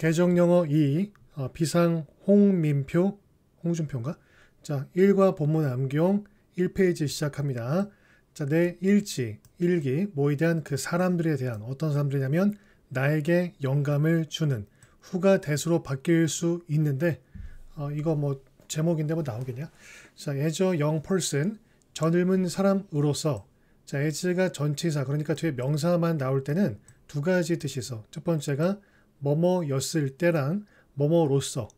개정 영어 2 어, 비상 홍민표 홍준표인가? 자 1과 본문 암기용 1페이지 시작합니다. 자, 내 일지, 일기, 뭐에 대한 그 사람들에 대한 어떤 사람들이냐면 나에게 영감을 주는 후가 대수로 바뀔 수 있는데 어, 이거 뭐 제목인데 뭐 나오겠냐? 자, as a young person 젊은 사람으로서 자, as가 전치사 그러니까 뒤에 명사만 나올 때는 두 가지 뜻이 있어. 첫 번째가 뭐뭐였을 때랑 뭐뭐로서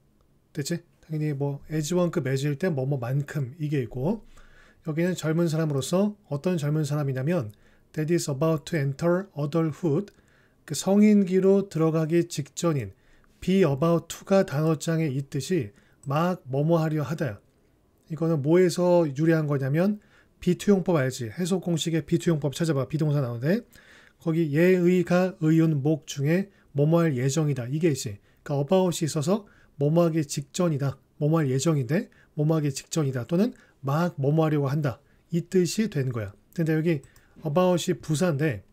됐지? 당연히 뭐 one급 as일 때 뭐뭐만큼 이게 있고 여기는 젊은 사람으로서 어떤 젊은 사람이냐면 that is about to enter adulthood 그 성인기로 들어가기 직전인 be about to가 단어장에 있듯이 막 뭐뭐 하려 하다. 이거는 뭐에서 유래한 거냐면 비투용법 알지? 해석 공식의 비투용법 찾아봐. 비동사 나오는데 거기 예의가 의운 목 중에 뭐뭐 할 예정이다. 이게 있지. 그러니까 about이 있어서 뭐뭐 하기 직전이다. 뭐뭐 할 예정인데 뭐뭐 하기 직전이다. 또는 막 뭐뭐 하려고 한다. 이 뜻이 된 거야. 근데 여기 about이 부사인데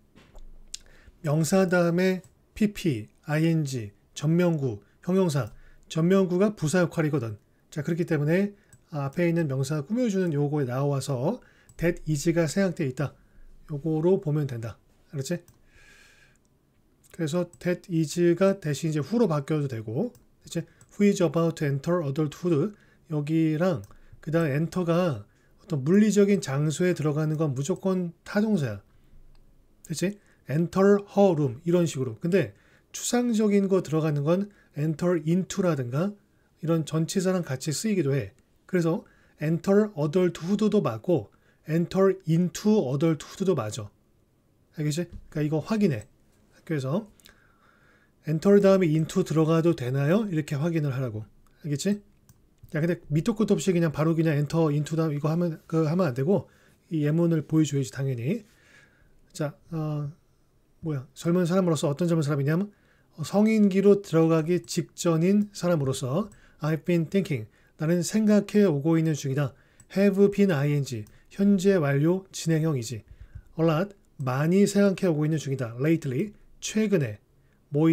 명사 다음에 pp, ing, 전명구, 형용사, 전명구가 부사 역할이거든. 자 그렇기 때문에 앞에 있는 명사 꾸며주는 요거에 나와서 that is가 생략되어 있다. 요거로 보면 된다. 알았지? 그래서 that is가 대신 이제 후로 바뀌어도 되고, 이제 who is about to enter adulthood 여기랑 그 다음 enter가 어떤 물리적인 장소에 들어가는 건 무조건 타동사야. 그치? enter her room 이런 식으로. 근데 추상적인 거 들어가는 건 enter into라든가 이런 전치사랑 같이 쓰이기도 해. 그래서 enter adulthood도 맞고 enter into adulthood도 맞아. 알겠지? 그러니까 이거 확인해. 그래서 enter 다음에 into 들어가도 되나요? 이렇게 확인을 하라고. 알겠지? 야 근데 밑도 끝도 없이 그냥 바로 그냥 enter into 다음 이거 하면 그 하면 안 되고 이 예문을 보여줘야지 당연히. 자, 어, 뭐야? 젊은 사람으로서 어떤 젊은 사람이냐면 성인기로 들어가기 직전인 사람으로서 I've been thinking 나는 생각해 오고 있는 중이다. have been ing 현재 완료 진행형이지. a lot 많이 생각해 오고 있는 중이다. lately 최근에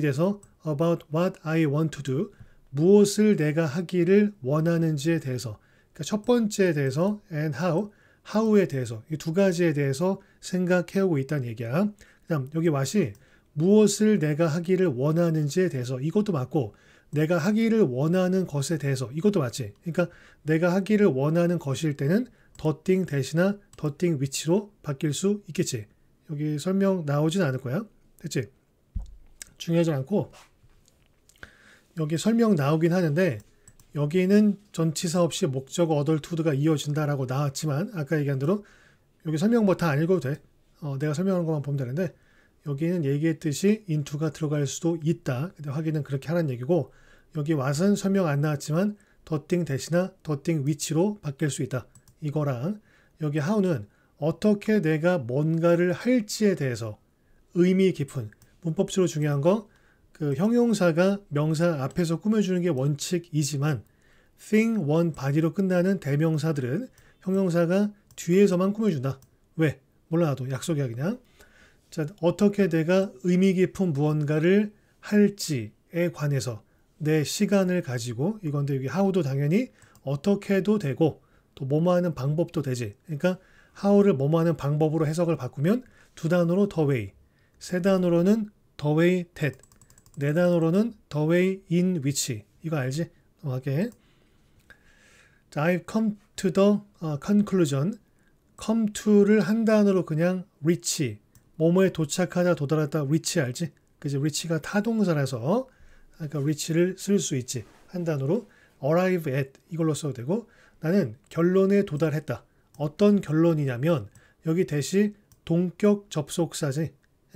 대해서 about what I want to do 무엇을 내가 하기를 원하는지에 대해서 그러니까 첫 번째에 대해서 and how how에 대해서 이 두 가지에 대해서 생각해 오고 있다는 얘기야. 그다음 여기 왓이 무엇을 내가 하기를 원하는지에 대해서 이것도 맞고 내가 하기를 원하는 것에 대해서 이것도 맞지. 그러니까 내가 하기를 원하는 것일 때는 더띵 대신나 더띵 위치로 바뀔 수 있겠지. 여기 설명 나오진 않을 거야. 됐지? 중요하지 않고 여기 설명 나오긴 하는데 여기는 전치사 없이 목적어 adulthood가 이어진다라고 나왔지만 아까 얘기한 대로 여기 설명 뭐 다 안 읽어도 돼. 어, 내가 설명하는 것만 보면 되는데 여기는 얘기했듯이 into가 들어갈 수도 있다. 근데 확인은 그렇게 하는 얘기고 여기 왓은 설명 안 나왔지만 더띵 대신나 더띵 위치로 바뀔 수 있다. 이거랑 여기 how는 어떻게 내가 뭔가를 할지에 대해서 의미 깊은 문법적으로 중요한 거 그 형용사가 명사 앞에서 꾸며주는 게 원칙이지만 thing, one, body로 끝나는 대명사들은 형용사가 뒤에서만 꾸며준다. 왜? 몰라 도 약속이야 그냥. 자, 어떻게 내가 의미 깊은 무언가를 할지에 관해서 내 시간을 가지고 이건데 여기 how도 당연히 어떻게 해도 되고 또 뭐뭐 하는 방법도 되지. 그러니까 how를 뭐뭐 하는 방법으로 해석을 바꾸면 두 단어로 the way, 세 단어로는 the way that, 네 단어로는 the way in which. 이거 알지? 넘어갈게. 자, I've come to the conclusion. come to를 한 단어로 그냥 reach, 뭐뭐에 도착하다 도달하다 reach 알지? 그지? reach가 타동사라서 그러니까 reach를 쓸 수 있지. 한 단어로 arrive at 이걸로 써도 되고 나는 결론에 도달했다. 어떤 결론이냐면 여기 대시 동격 접속사지.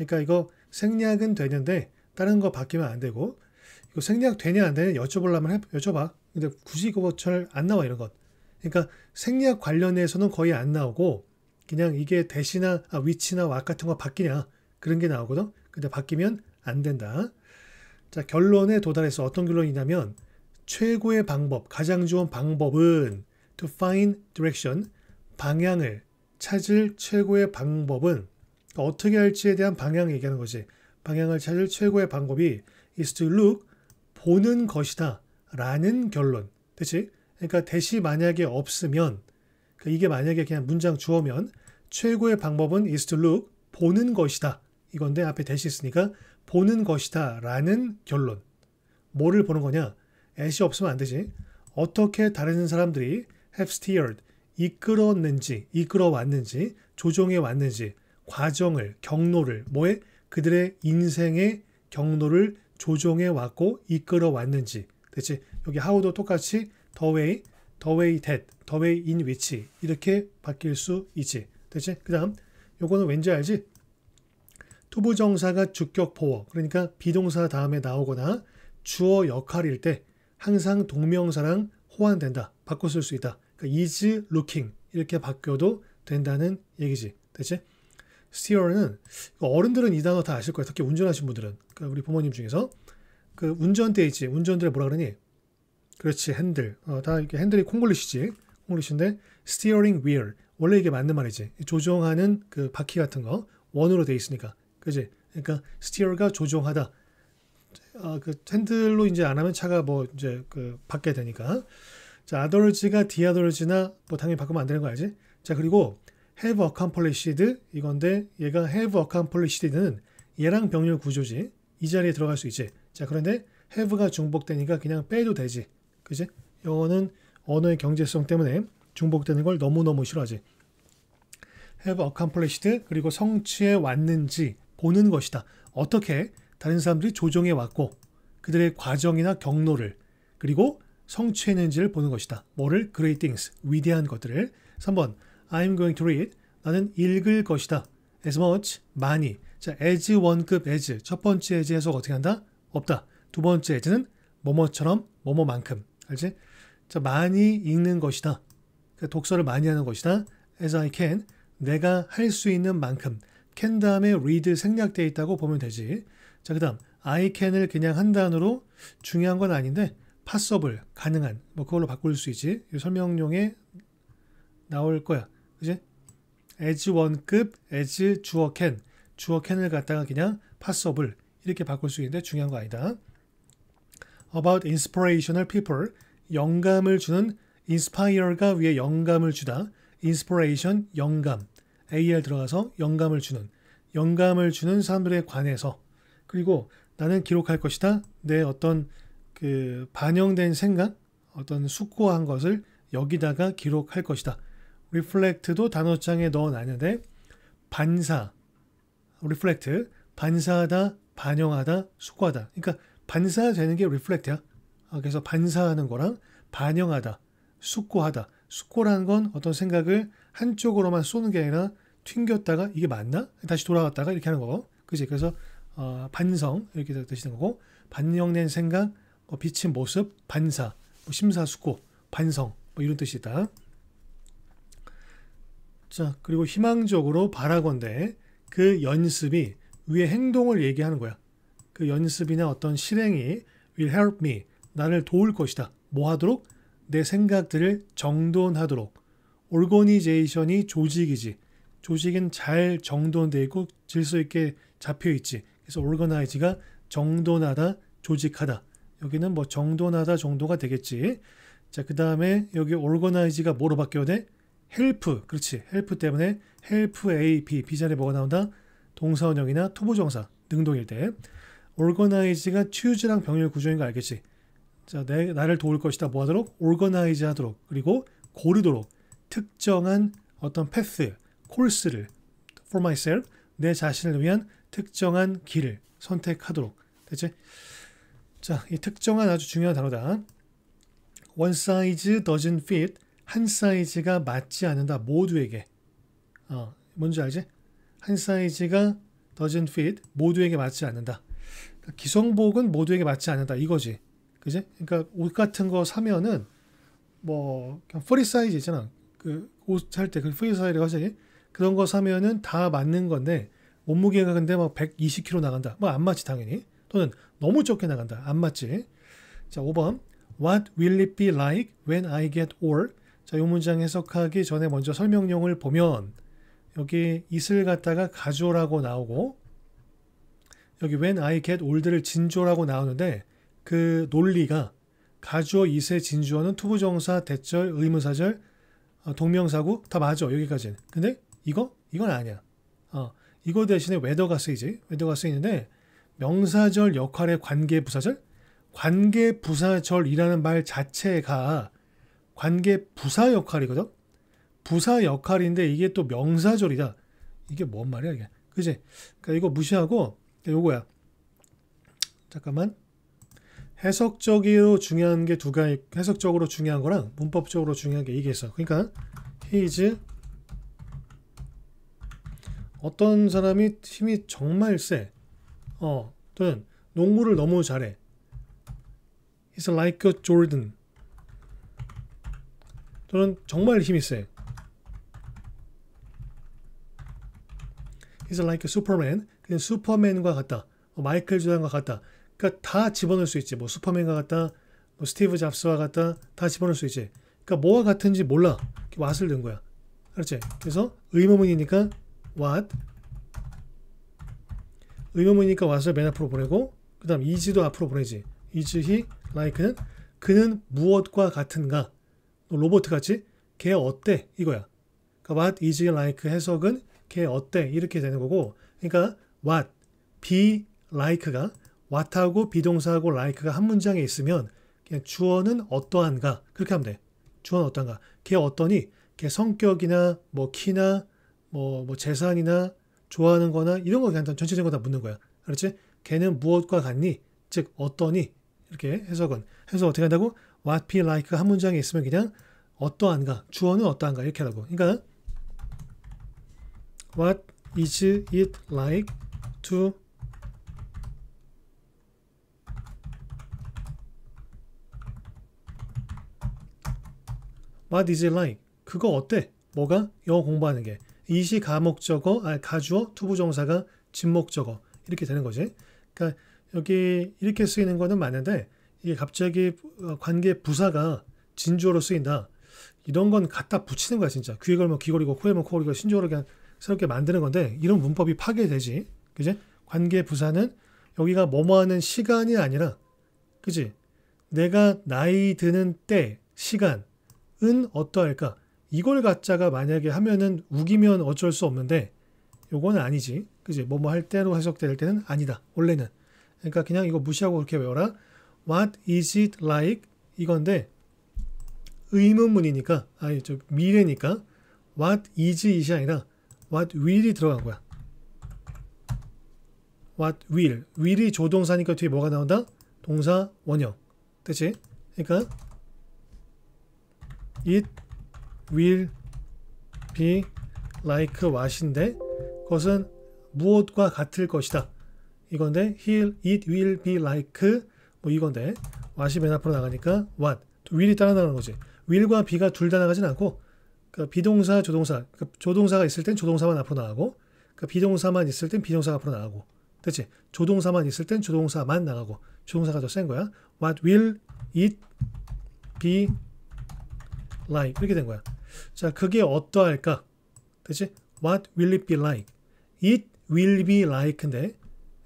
그러니까 이거 생략은 되는데 다른 거 바뀌면 안 되고 이거 생략 되냐 안 되냐 여쭤보려면 해, 여쭤봐. 근데 굳이 그거 잘 안 나와 이런 것. 그러니까 생략 관련해서는 거의 안 나오고 그냥 이게 대시나 아, 위치나 와 같은 거 바뀌냐 그런 게 나오거든. 근데 바뀌면 안 된다. 자 결론에 도달해서 어떤 결론이냐면 최고의 방법, 가장 좋은 방법은 to find direction, 방향을 찾을 최고의 방법은 어떻게 할지에 대한 방향을 얘기하는 거지. 방향을 찾을 최고의 방법이 is to look 보는 것이다 라는 결론. 그치? 그러니까 대시 만약에 없으면 그러니까 이게 만약에 그냥 문장 주어면 최고의 방법은 is to look 보는 것이다. 이건데 앞에 대시 있으니까 보는 것이다 라는 결론. 뭐를 보는 거냐? at이 없으면 안 되지. 어떻게 다른 사람들이 have steered 이끌었는지 이끌어 왔는지 조종해 왔는지 과정을 경로를 뭐에 그들의 인생의 경로를 조종해 왔고 이끌어 왔는지. 그치 여기 how도 똑같이 the way, the way that, the way in which 이렇게 바뀔 수 있지. 그치 그 다음 요거는 왠지 알지? 투부정사가 주격 보어 그러니까 비동사 다음에 나오거나 주어 역할일 때 항상 동명사랑 호환된다. 바꿔 쓸 수 있다. 그러니까 is looking. 이렇게 바뀌어도 된다는 얘기지. 됐지? Steer는 어른들은 이 단어 다 아실 거예요. 특히 운전하신 분들은. 그러니까 우리 부모님 중에서. 그 운전대 있지. 운전대를 뭐라 그러니? 그렇지 핸들. 어, 다 이렇게 핸들이 콩글리시지. 콩글리시인데 steering wheel. 원래 이게 맞는 말이지. 조종하는 그 바퀴 같은 거 원으로 돼 있으니까. 그지? 그러니까 steer가 조종하다. 어, 그 핸들로 이제 안 하면 차가 뭐 이제 그 받게 되니까. 자 others가 theothers나 뭐 당연히 바꾸면 안 되는 거 알지? 자 그리고 have accomplished 이건데 얘가 have accomplished는 얘랑 병렬 구조지. 이 자리에 들어갈 수 있지. 자 그런데 have가 중복되니까 그냥 빼도 되지. 그지? 영어는 언어의 경제성 때문에 중복되는 걸 너무너무 싫어하지. have accomplished 그리고 성취해 왔는지 보는 것이다. 어떻게? 다른 사람들이 조정해 왔고 그들의 과정이나 경로를 그리고 성취했는지를 보는 것이다. 뭐를? great things. 위대한 것들을. 3번 I'm going to read. 나는 읽을 것이다. as much, 많이. 자, as 원급 as. 첫 번째 as 해석 어떻게 한다? 없다. 두 번째 as는 뭐뭐처럼 뭐뭐만큼. 알지? 자, 많이 읽는 것이다. 그러니까 독서를 많이 하는 것이다. as I can. 내가 할 수 있는 만큼. can 다음에 read 생략되어 있다고 보면 되지. 자, 그 다음 I can을 그냥 한 단어로 중요한 건 아닌데 possible, 가능한 뭐 그걸로 바꿀 수 있지. 설명용에 나올 거야. 그지? as 원급 as 주어 can 주어 can을 갖다가 그냥 possible 이렇게 바꿀 수 있는데 중요한 거 아니다. about inspirational people 영감을 주는 inspire가 위에 영감을 주다. inspiration 영감 AR 들어가서 영감을 주는 영감을 주는 사람들에 관해서 그리고 나는 기록할 것이다. 내 어떤 그 반영된 생각, 어떤 숙고한 것을 여기다가 기록할 것이다. Reflect도 단어장에 넣어놨는데 반사, reflect, 반사하다, 반영하다, 숙고하다. 그러니까 반사되는 게 reflect야. 아, 그래서 반사하는 거랑 반영하다, 숙고하다. 숙고라는 건 어떤 생각을 한쪽으로만 쏘는 게 아니라 튕겼다가 이게 맞나? 다시 돌아갔다가 이렇게 하는 거고. 그지? 그래서 어, 반성 이렇게 되시는 거고 반영된 생각, 뭐 비친 모습, 반사, 뭐 심사숙고, 반성 뭐 이런 뜻이다. 자, 그리고 희망적으로 바라건대 그 연습이 위에 행동을 얘기하는 거야. 그 연습이나 어떤 실행이 will help me. 나를 도울 것이다. 뭐 하도록? 내 생각들을 정돈하도록. 오르고니제이션이 조직이지. 조직은 잘 정돈되어 있고 질서 있게 잡혀 있지. 그래서 organize가 정돈하다, 조직하다. 여기는 뭐 정돈하다 정도가 되겠지. 자, 그 다음에 여기 organize가 뭐로 바뀌어야 돼? help 그렇지 help 때문에 help A, B, 자리에 뭐가 나온다? 동사원형이나 투부정사 능동일 때 organize가 choose랑 병렬 구조인 거 알겠지? 자, 내, 나를 도울 것이다 뭐 하도록? organize 하도록 그리고 고르도록 특정한 어떤 path, 코스를 for myself 내 자신을 위한 특정한 길을 선택하도록 됐지? 자, 이 특정한 아주 중요한 단어다. One size doesn't fit 한 사이즈가 맞지 않는다. 모두에게. 어, 뭔지 알지? 한 사이즈가 doesn't fit. 모두에게 맞지 않는다. 그러니까 기성복은 모두에게 맞지 않는다. 이거지. 그지? 그러니까 옷 같은 거 사면은 뭐 그냥 프리 사이즈 있잖아. 그 옷 살 때 그 프리 사이즈라고 하지? 그런 거 사면은 다 맞는 건데 몸무게가 근데 막 120kg 나간다. 뭐 안 맞지 당연히. 또는 너무 적게 나간다. 안 맞지. 자 5번. What will it be like when I get old? 자, 이 문장 해석하기 전에 먼저 설명용을 보면 여기 it을 갖다가 가주어라고 나오고 여기 when I get old를 진주어라고 나오는데 그 논리가 가주어, 이세, 진주어는 투부정사, that절, 의문사절, 어, 동명사구 다 맞아 여기까지는. 근데 이거 이건 아니야. 어, 이거 대신에 whether가 쓰이지. whether가 쓰이는데 명사절 역할의 관계 부사절, 관계 부사절이라는 말 자체가 관계 부사 역할이거든. 부사 역할인데 이게 또 명사절이다. 이게 뭔 말이야 이게? 그지? 그러니까 이거 무시하고 요거야. 잠깐만. 해석적으로 중요한 게 두 가지 해석적으로 중요한 거랑 문법적으로 중요한 게 이게 있어. 그러니까 he's 어떤 사람이 힘이 정말 세. 어, 또는 농구를 너무 잘해. He's like a Jordan. 또는 정말 힘이 세. He's like Superman. 그냥 슈퍼맨과 같다. 어, 마이클 조단과 같다. 그러니까 다 집어넣을 수 있지. 뭐 슈퍼맨과 같다, 뭐 스티브 잡스와 같다, 다 집어넣을 수 있지. 그러니까 뭐가 같은지 몰라. 왓을 넣은 거야. 그렇지? 그래서 의문문이니까 what 의문문이니까 what을 맨 앞으로 보내고 그 다음 is도 앞으로 보내지. he like는 그는 무엇과 같은가 로봇 같이 걔 어때 이거야. 그러니까 what is like 해석은 걔 어때 이렇게 되는 거고 그러니까 what be like가 what하고 비동사하고 like가 한 문장에 있으면 그냥 주어는 어떠한가 그렇게 하면 돼. 주어는 어떠한가. 걔 어떠니? 걔 성격이나 뭐 키나 뭐, 뭐 재산이나 좋아하는 거나 이런 거 그냥 전체적으로 다 묻는 거야. 그렇지? 걔는 무엇과 같니? 즉 어떠니? 이렇게 해석은 해서 어떻게 한다고? What be like 한 문장에 있으면 그냥 어떠한가 주어는 어떠한가 이렇게 하라고. 그러니까 what is it like to What is it like? 그거 어때? 뭐가? 영어 공부하는 게. 이시 가목적어, 아, 가주어, 투부정사가 진목적어 이렇게 되는 거지. 그러니까 여기 이렇게 쓰이는 거는 맞는데 이게 갑자기 관계 부사가 진주어로 쓰인다. 이런 건 갖다 붙이는 거야 진짜. 귀에 걸면 귀걸이고 코에 걸면 코걸이고 신조어로 그냥 새롭게 만드는 건데 이런 문법이 파괴되지. 그지? 관계 부사는 여기가 뭐뭐 하는 시간이 아니라 그지? 내가 나이 드는 때, 시간, 은 어떠할까? 이걸 갖자가 만약에 하면은 우기면 어쩔 수 없는데 요거는 아니지. 그지? 뭐뭐 할 때로 해석될 때는 아니다. 원래는. 그러니까 그냥 이거 무시하고 그렇게 외워라. What is it like? 이건데 의문문이니까 아니 저 미래니까 what is it이 아니라 what will이 들어간 거야. what will. will이 조동사니까 뒤에 뭐가 나온다? 동사 원형. 됐지? 그러니까 It will be like what인데 그것은 무엇과 같을 것이다. 이건데 he, it will be like 뭐 이건데 what이 맨 앞으로 나가니까 what will이 따라 나가는 거지. will과 be가 둘 다 나가진 않고 그러니까 비동사, 조동사 그러니까 조동사가 있을 땐 조동사만 앞으로 나가고 그러니까 비동사만 있을 땐 비동사가 앞으로 나가고 됐지? 조동사만 있을 땐 조동사만 나가고 조동사가 더 센 거야. What will it be like 이렇게 된 거야. 자, 그게 어떠할까? 그치? What will it be like? It will be like인데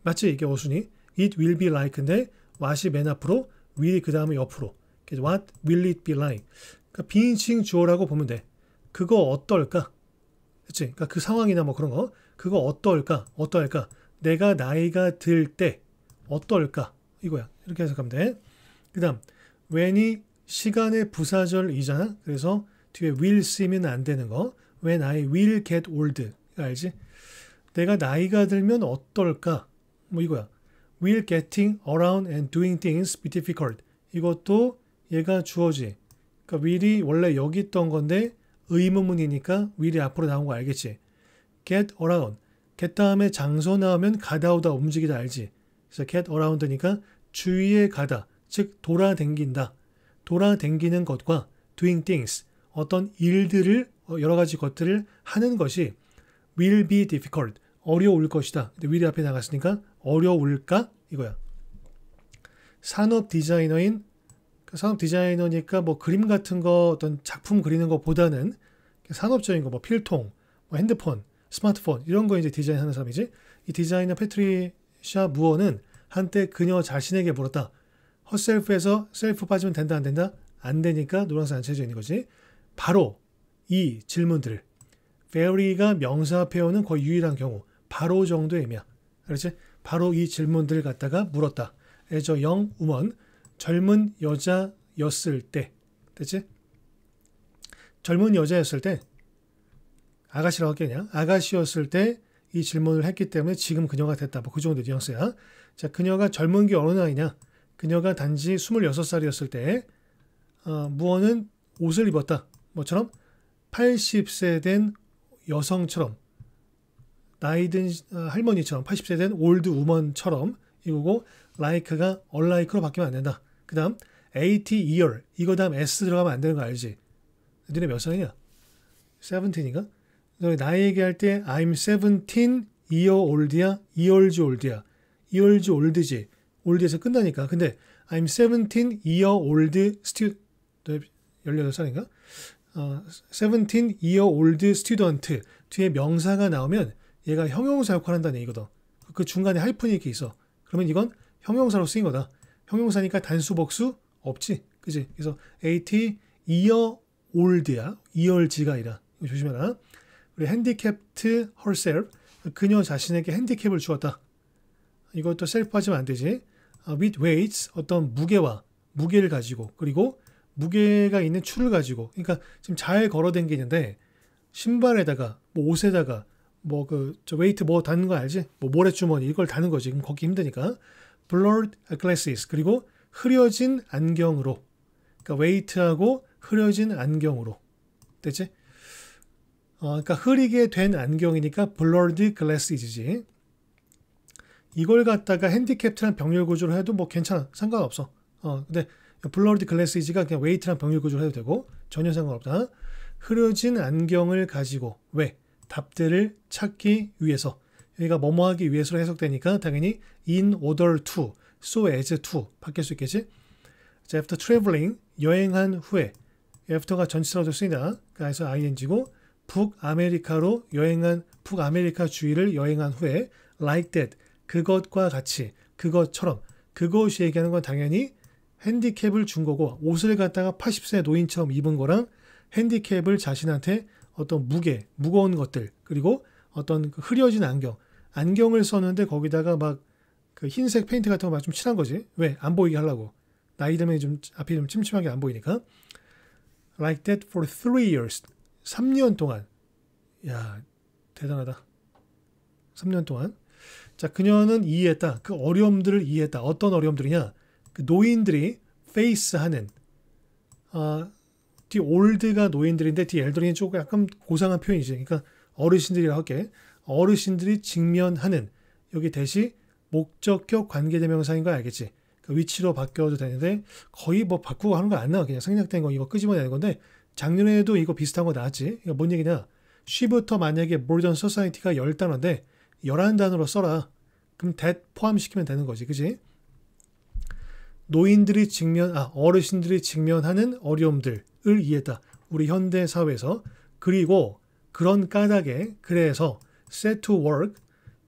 맞지? 이게 어순이 It will be like인데 what이 맨 앞으로 will이 그 다음에 옆으로 그래서 What will it be like? 그러니까 비인칭 주어라고 보면 돼. 그거 어떨까? 그치? 그러니까 그 상황이나 뭐 그런 거 그거 어떨까? 어떨까? 내가 나이가 들 때 어떨까? 이거야. 이렇게 해석하면 돼. 그 다음 when이 시간의 부사절이잖아. 그래서 뒤에 will 쓰면 안 되는 거. When I will get old. 알지? 내가 나이가 들면 어떨까? 뭐 이거야. Will getting around and doing things be difficult. 이것도 얘가 주어지. 그러니까 will이 원래 여기 있던 건데 의문문이니까 will이 앞으로 나온 거 알겠지? get around. get 다음에 장소 나오면 가다 오다 움직이다 알지? 그래서 get around니까 주위에 가다. 즉 돌아댕긴다. 돌아댕기는 것과 doing things, 어떤 일들을 어, 여러 가지 것들을 하는 것이 will be difficult, 어려울 것이다. 근데 will이 앞에 나갔으니까 어려울까? 이거야. 산업 디자이너인 그 산업 디자이너니까 뭐 그림 같은 거 어떤 작품 그리는 것보다는 산업적인 거 뭐 필통, 뭐 핸드폰, 스마트폰 이런 거 이제 디자인하는 사람이지. 이 디자이너 패트리샤 무어는 한때 그녀 자신에게 물었다. herself에서 self 빠지면 된다 안 된다? 안 되니까 노란색 안 쳐져 있는 거지. 바로 이 질문들을 very가 명사 오는 거의 유일한 경우 바로 정도의 의미야. 그렇지? 바로 이 질문들을 갖다가 물었다. a young woman 젊은 여자였을 때 됐지? 젊은 여자였을 때 아가씨라고 할게 그냥 아가씨였을 때 이 질문을 했기 때문에 지금 그녀가 됐다. 뭐 그 정도 뉘앙스야. 자, 그녀가 젊은 게 어느 나이냐? 그녀가 단지 26살이었을 때 어, 무어는 옷을 입었다. 뭐처럼 80세 된 여성처럼 나이든 어, 할머니처럼 80세 된 old woman처럼 이거고 like가 unlike로 바뀌면 안 된다. 그 다음 80 year 이거 다음 s 들어가면 안 되는 거 알지? 너네 몇 살이냐? 17인가? 너 나이 얘기할 때 I'm 17 year old야? years old야? years old지. old에서 끝나니까. 근데 I'm 17 year old student 18살인가? 어, 17 year old student 뒤에 명사가 나오면 얘가 형용사 역할을 한다는 얘기거든. 그 중간에 하이픈이 이렇게 있어. 그러면 이건 형용사로 쓰인 거다. 형용사니까 단수 복수 없지. 그지? 그래서 80 year old야. years가 아니라. 조심해라. 우리 handicapped herself. 그녀 자신에게 핸디캡을 주었다. 이것도 셀프 하지면 안 되지. with weights 어떤 무게와 무게를 가지고 그리고 무게가 있는 추를 가지고 그러니까 지금 잘 걸어댄 게있는데 신발에다가 뭐 옷에다가 뭐 그 저 weight 뭐 다는 거 알지? 뭐 모래주머니 이걸 다는 거지. 그럼 걷기 힘드니까 blurred glasses 그리고 흐려진 안경으로 그러니까 weight하고 흐려진 안경으로 됐지? 어, 그러니까 흐리게 된 안경이니까 blurred glasses지. 이걸 갖다가 handicapped랑 병렬 구조로 해도 뭐 괜찮아. 상관없어. 어, 근데 blurred glasses가 그냥 weight랑 병렬 구조로 해도 되고 전혀 상관없다. 흐려진 안경을 가지고 왜? 답들을 찾기 위해서 여기가 뭐뭐 하기 위해서로 해석되니까 당연히 in order to, so as to 바뀔 수 있겠지? 자, after traveling 여행한 후에 after가 전치사로도 쓰인다. 그래서 ing고 북아메리카로 여행한 북아메리카 주위를 여행한 후에 like that 그것과 같이 그것처럼 그것이 얘기하는 건 당연히 핸디캡을 준 거고 옷을 갖다가 80세 노인처럼 입은 거랑 핸디캡을 자신한테 어떤 무게, 무거운 것들 그리고 어떤 그 흐려진 안경, 안경을 썼는데 거기다가 막 그 흰색 페인트 같은 거 막 좀 칠한 거지. 왜? 안 보이게 하려고. 나이 들면 좀 앞이 좀 침침하게 안 보이니까. Like that for three years. 3년 동안. 야, 대단하다. 3년 동안. 자, 그녀는 이해했다. 그 어려움들을 이해했다. 어떤 어려움들이냐? 그 노인들이 face하는 아, the old가 노인들인데 the elderly는 조금 약간 고상한 표현이지. 그러니까 어르신들이라고 할게. 어르신들이 직면하는 여기 대시 목적격 관계대명사인 거 알겠지? 그 which로 바뀌어도 되는데 거의 뭐 바꾸고 하는 거 안 나와. 그냥 생략된 거 이거 끄집어내는 건데 작년에도 이거 비슷한 거 나왔지. 그러니까 뭔 얘기냐? 쉬부터 만약에 모던 소사이티가 10단어인데 11단어로 써라. 그럼 that 포함시키면 되는 거지. 그지? 노인들이 직면, 아, 어르신들이 직면하는 어려움들을 이해했다. 우리 현대 사회에서. 그리고 그런 까닭에, 그래서 set to work,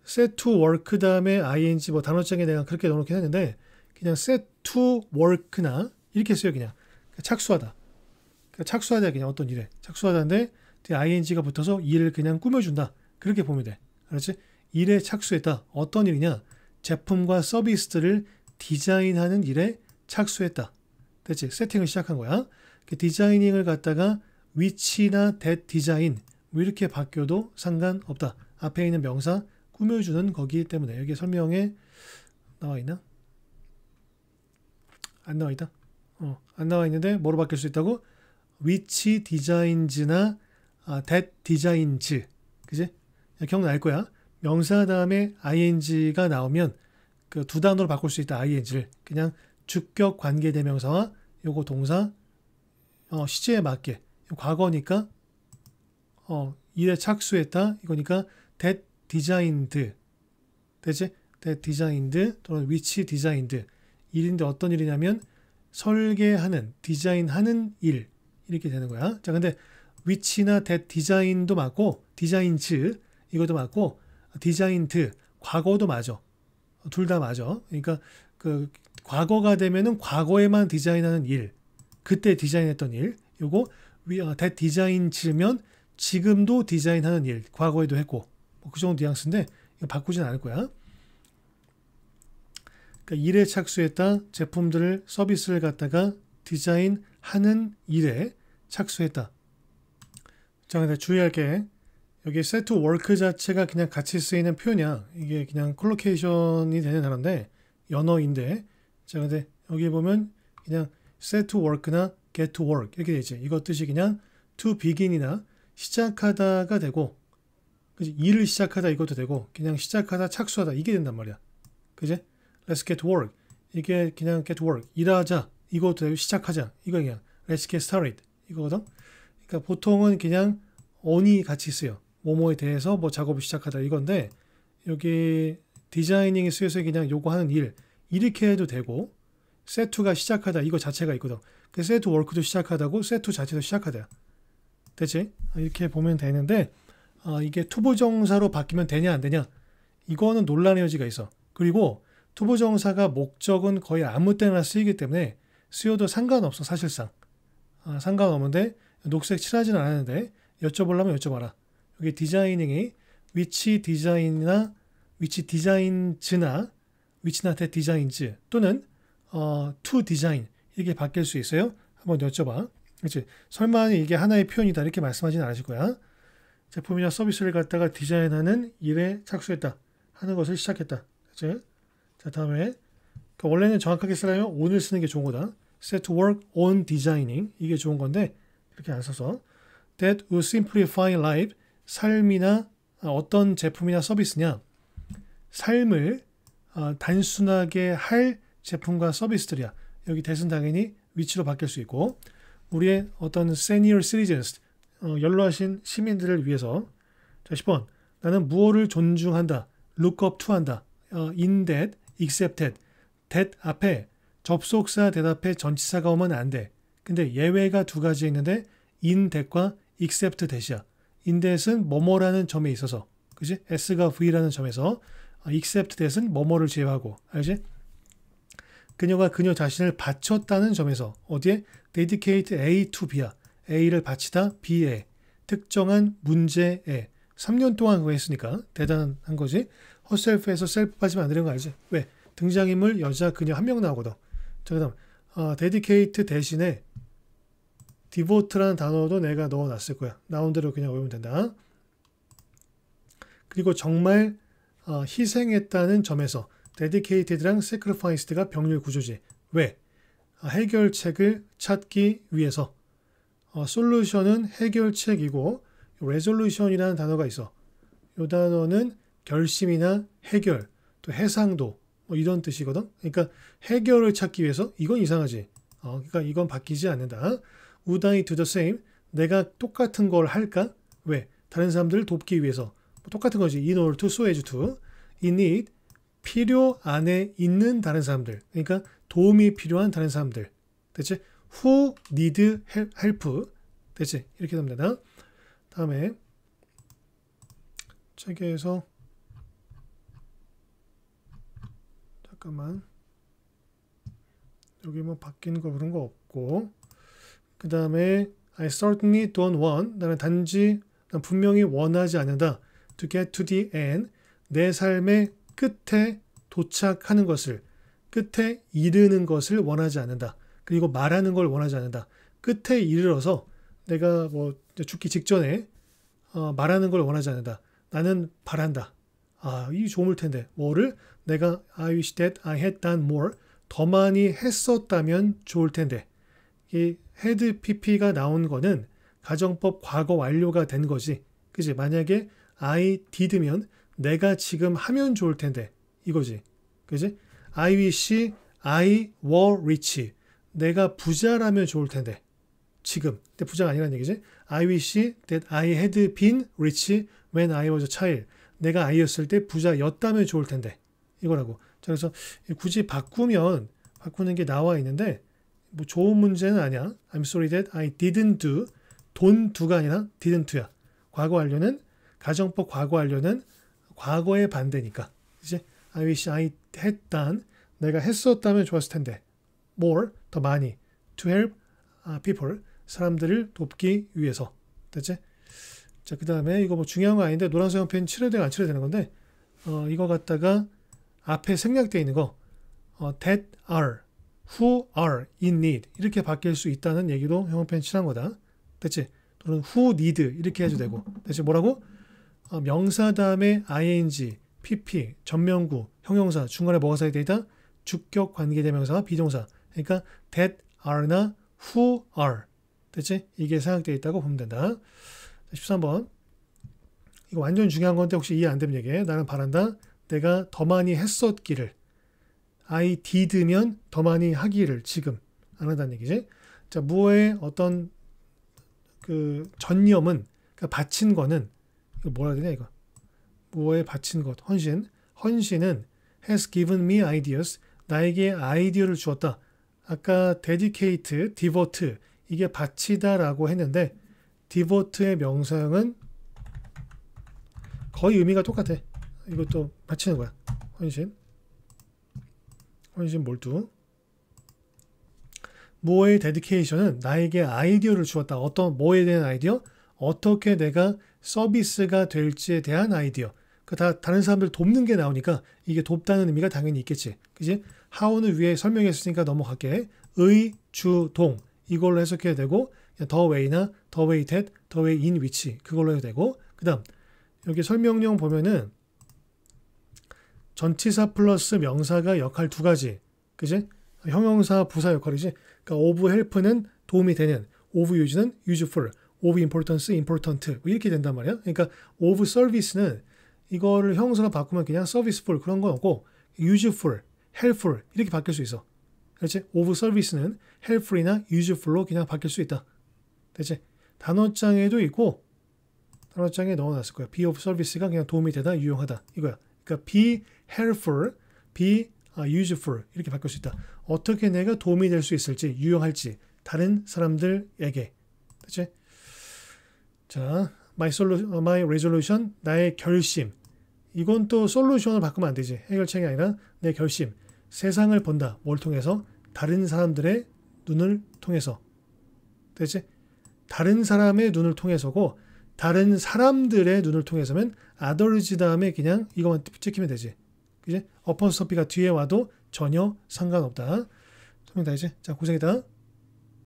set to work 다음에 ing 뭐 단어장에 내가 그렇게 넣어놓긴 했는데, 그냥 set to work나 이렇게 써요, 그냥. 착수하다. 착수하다, 그냥 어떤 일에. 착수하다인데, ing가 붙어서 일을 그냥 꾸며준다. 그렇게 보면 돼. 그렇지? 일에 착수했다. 어떤 일이냐? 제품과 서비스들을 디자인하는 일에 착수했다. 됐지? 세팅을 시작한 거야. 그 디자이닝을 갖다가 위치나 대 디자인 뭐 이렇게 바뀌어도 상관없다. 앞에 있는 명사 꾸며주는 거기 때문에 여기 설명에 나와 있나? 안 나와 있다. 어, 안 나와 있는데 뭐로 바뀔 수 있다고? 위치 디자인즈나 아, that 디자인즈. 그지? 기억날 거야. 명사 다음에 ing가 나오면 그 두 단어로 바꿀 수 있다. ing를 그냥 주격 관계 대명사와 요거 동사 어, 시제에 맞게 과거니까 어, 일에 착수했다. 이거니까 that designed 되지? that designed 또는 which designed 일인데 어떤 일이냐면 설계하는 디자인하는 일 이렇게 되는 거야. 자 근데 which나 that design도 맞고 디자인즈 이것도 맞고 디자인트 과거도 맞아. 둘 다 맞아. 그러니까 그 과거가 되면은 과거에만 디자인하는 일, 그때 디자인했던 일, 요거 위, 어, that 디자인 치면 지금도 디자인하는 일, 과거에도 했고 뭐 그 정도 뉘앙스인데 바꾸진 않을 거야. 그러니까 일에 착수했다 제품들을 서비스를 갖다가 디자인하는 일에 착수했다. 자, 근데 주의할 게 여기 set work 자체가 그냥 같이 쓰이는 표현이야. 이게 그냥 콜로케이션이 되는 단어인데 연어인데 자, 근데 여기 보면 그냥 set work나 get to work 이렇게 되지. 이것 뜻이 그냥 to begin이나 시작하다가 되고 그지 일을 시작하다 이것도 되고 그냥 시작하다 착수하다 이게 된단 말이야. 그지? Let's get to work. 이게 그냥 get to work. 일하자. 이것도 되고 시작하자. 이거 그냥 Let's get started. 이거거든. 그러니까 보통은 그냥 on이 같이 쓰여. 뭐뭐에 대해서 뭐 작업을 시작하다 이건데 여기 designing에 쓰여서 그냥 요거 하는 일 이렇게 해도 되고 set가 시작하다 이거 자체가 있거든. 그 set to work도 시작하다고 set 자체도 시작하다. 됐지? 이렇게 보면 되는데 아, 이게 투부정사로 바뀌면 되냐 안 되냐 이거는 논란의 여지가 있어. 그리고 투부정사가 목적은 거의 아무 때나 쓰이기 때문에 쓰여도 상관없어 사실상. 아, 상관없는데 녹색 칠하지는 않았는데 여쭤보려면 여쭤봐라. 여기 designing이 which design이나 which designs나 which나 that designs 또는 어, to design 이렇게 바뀔 수 있어요. 한번 여쭤봐. 그렇지? 설마 이게 하나의 표현이다 이렇게 말씀하지는 않으실 거야. 제품이나 서비스를 갖다가 디자인하는 일에 착수했다 하는 것을 시작했다. 그렇지? 자 다음에 그러니까 원래는 정확하게 쓰려면 on을 쓰는 게 좋은 거다. set to work on designing 이게 좋은 건데 이렇게 안 써서 that will simplify life 삶이나 어떤 제품이나 서비스냐 삶을 어, 단순하게 할 제품과 서비스들이야. 여기 대신 당연히 위치로 바뀔 수 있고 우리의 어떤 senior citizens 어, 연로하신 시민들을 위해서 자 10번 나는 무엇을 존중한다 look up to 한다 어, in that accepted that 앞에 접속사 대답에 전치사가 오면 안 돼. 근데 예외가 두 가지 있는데 in that과 except that이야. That은 뭐뭐라는 점에 있어서 그지? s가 v라는 점에서 except that은 뭐뭐를 제외하고 알지? 그녀가 그녀 자신을 바쳤다는 점에서 어디에 dedicate A to B야. A를 바치다 B에 특정한 문제에 3년 동안 그거 했으니까 대단한 거지. 허셀프에서 셀프 빠지면 안 되는 거 알지? 왜? 등장인물 여자 그녀 한 명 나오거든. 자 그다음 어, dedicate 대신에 devote라는 단어도 내가 넣어놨을 거야. 나온 대로 그냥 외우면 된다. 그리고 정말 어, 희생했다는 점에서 dedicated랑 sacrificed가 병렬 구조지. 왜? 어, 해결책을 찾기 위해서. 어, 솔루션은 해결책이고 resolution이라는 단어가 있어. 이 단어는 결심이나 해결, 또 해상도 뭐 이런 뜻이거든. 그러니까 해결을 찾기 위해서 이건 이상하지. 어, 그러니까 이건 바뀌지 않는다. Would I do the same? 내가 똑같은 걸 할까? 왜? 다른 사람들을 돕기 위해서. 뭐 똑같은 거지. In order to, so as to. In need, 필요 안에 있는 다른 사람들. 그러니까 도움이 필요한 다른 사람들. 됐지? Who need help. 됐지? 이렇게 됩니다. 다음에 책에서 잠깐만 여기 뭐 바뀐 거 그런 거 없고 그 다음에 I certainly don't want 나는 단지 난 분명히 원하지 않는다. To get to the end 내 삶의 끝에 도착하는 것을 끝에 이르는 것을 원하지 않는다. 그리고 말하는 걸 원하지 않는다. 끝에 이르러서 내가 뭐 죽기 직전에 어, 말하는 걸 원하지 않는다. 나는 바란다. 아, 이 좋을 텐데. 뭐를? 내가 I wish that I had done more 더 많이 했었다면 좋을 텐데. 이 had pp가 나온 거는 가정법 과거 완료가 된 거지. 그지? 만약에 I did면 내가 지금 하면 좋을 텐데. 이거지. 그지? I wish I were rich. 내가 부자라면 좋을 텐데. 지금. 근데 부자가 아니라는 얘기지. I wish that I had been rich when I was a child. 내가 아이였을 때 부자였다면 좋을 텐데 이거라고. 자, 그래서 굳이 바꾸면 바꾸는 게 나와 있는데 뭐 좋은 문제는 아니야. I'm sorry that I didn't do. 돈 두가 아니라 didn't야. 과거 완료는 가정법 과거 완료는 과거의 반대니까. 이제 I wish I had done. 내가 했었다면 좋았을 텐데. more 더 많이 to help uh, people 사람들을 돕기 위해서. 됐지? 자, 그다음에 이거 뭐 중요한 거 아닌데 노란색 형편 칠해야 안 칠해야 되는 건데 어, 이거 갖다가 앞에 생략되어 있는 거 어, that are, who are in need 이렇게 바뀔 수 있다는 얘기도 형편 칠한 거다. 됐지? 또는 who need 이렇게 해도 되고 대체 뭐라고? 어, 명사 다음에 ing, pp, 전명구, 형용사 중간에 뭐가 사이 되다? 주격 관계대명사와 비동사 그러니까 that are나 who are 됐지? 이게 생각되어 있다고 보면 된다. 13번 이거 완전 중요한 건데 혹시 이해 안 되면 얘기해. 나는 바란다. 내가 더 많이 했었기를 I did면 더 많이 하기를 지금 안 한다는 얘기지. 자, 무어의 어떤 그 전념은 그러니까 바친 거는 이거 뭐라 해야 되냐 이거 무어에 바친 것 헌신 헌신은 has given me ideas 나에게 아이디어를 주었다. 아까 dedicate, devote 이게 바치다라고 했는데 devote의 명사형은 거의 의미가 똑같아. 이것도 바치는 거야. 헌신. 헌신 몰두. 뭐의 데디케이션은 나에게 아이디어를 주었다. 어떤 뭐에 대한 아이디어? 어떻게 내가 서비스가 될지에 대한 아이디어. 그 다 다른 사람들 돕는 게 나오니까 이게 돕다는 의미가 당연히 있겠지. 그지? 하우는 위에 설명했으니까 넘어갈게. 의, 주, 동 이걸로 해석해야 되고 the way나 the way that, the way in which 그걸로 해도 되고 그다음 여기 설명용 보면은 전치사 플러스 명사가 역할 두 가지. 그지? 형용사 부사 역할이지. 그러니까 of help는 도움이 되는, of use는 useful, of importance, important 뭐 이렇게 된단 말이야. 그러니까 of service는 이거를 형용사로 바꾸면 그냥 serviceful 그런 건 없고 useful, helpful 이렇게 바뀔 수 있어. 그렇지? of service는 helpful이나 useful로 그냥 바뀔 수 있다. 됐지? 단어장에도 있고 단어장에 넣어놨을 거야. be of service가 그냥 도움이 되다, 유용하다 이거야. 그러니까 be helpful, be useful 이렇게 바꿀 수 있다. 어떻게 내가 도움이 될 수 있을지, 유용할지 다른 사람들에게. 그렇지? 자, my solution, my resolution, 나의 결심. 이건 또 솔루션을 바꾸면 안 되지. 해결책이 아니라 내 결심. 세상을 본다. 뭘 통해서? 다른 사람들의 눈을 통해서. 되지? 다른 사람의 눈을 통해서고 다른 사람들의 눈을 통해서면 others 다음에 그냥 이것만 찍히면 되지. 그지? 어퍼스토피가 뒤에 와도 전혀 상관없다. 설명 다 했지? 자, 고생했다.